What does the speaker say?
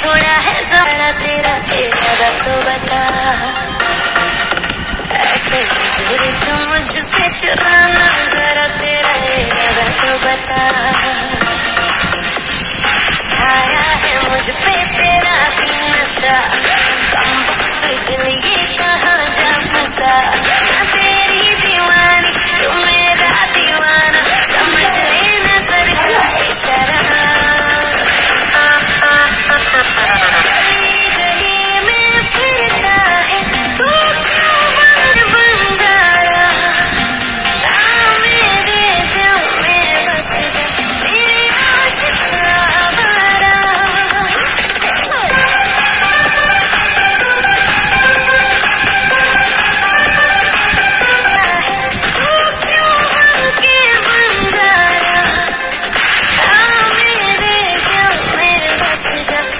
छोड़ा है सारा तेरा तेरा तो बता। ऐसे तो मुझसे चुराना जरा तेरा तेरा तो बता। छाया है मुझ पे तेरा भी नशा कम Yeah.